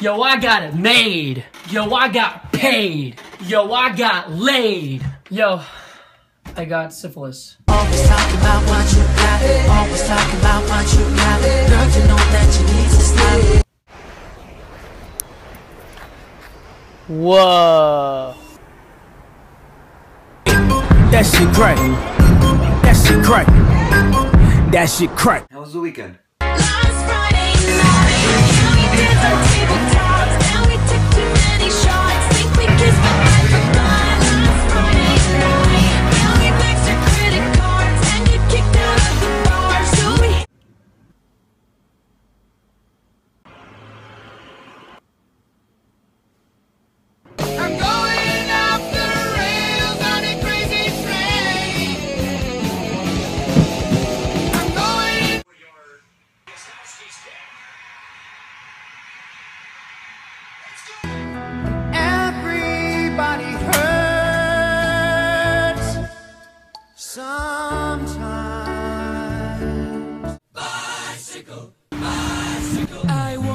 Yo, I got it made. Yo, I got paid. Yo, I got laid. Yo, I got syphilis. Always talking about what you got. Always talking about what you got. Girl, you know that you need to stop. Whoa. That shit crack. That shit crack. That shit crack. How was the weekend? Sometimes. Bicycle, bicycle.